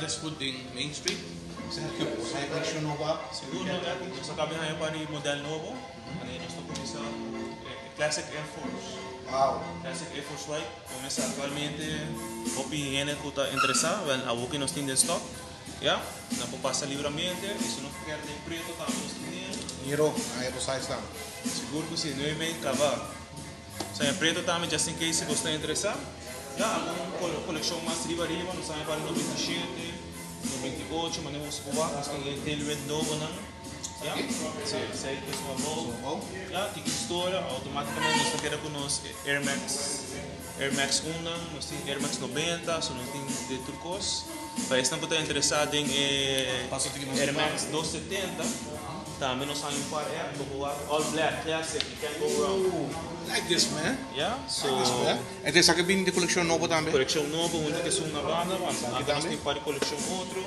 just food em Main Street. Será que o sai collection nova? Seguro, é, nós acabamos de para o modelo novo, e nós estamos começando eh, Classic Air Force. Wow. Classic Air Force White começa atualmente, opinião que está interessado, a o que nós temos em stock, já, não pode passar livremente, e se não quer de preto, também nós temos Niro, aero size tam. seguro que sim, não é meio cavalo. Se é preto também, just in case se você está interessado, já, alguma coleção mais riba riba, nós estamos para 97, 98, mas não vamos provar, nós temos tail red novo, não? Ja, sim, sei que é uma boa. Ja, die história, automaticamente nós queremos com nós Air Max, Air Max 1, nós temos Air Max 90, so nós temos de turcos. Para esse tempo está interessado em eh, Air Max 270, também nós temos um par Air, All Black Classic, you can't go wrong. Like this, man. Yeah, so Like this, man. E te sa che bini di collection nova também? coleção nova, onde que são na banda, mas nós temos para coleção outro.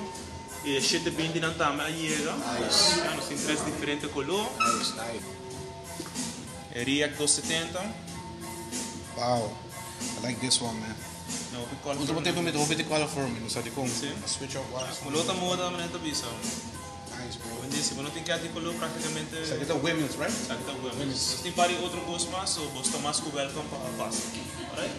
E shit de bindi não também aí, Nice. já, nós temos três diferentes nice. React 270, Wow. I like this one, man. Ultimo tempo mi trovo di color for me, non sa di come. Switch off. Mulota moda man ito Nice, bro. Hindi si não tem que articular praticamente Sa kita women's, right? sa kita women. Mas tem pari outro boss mas, so boss Tomas ko welcome pa pasta. Alright?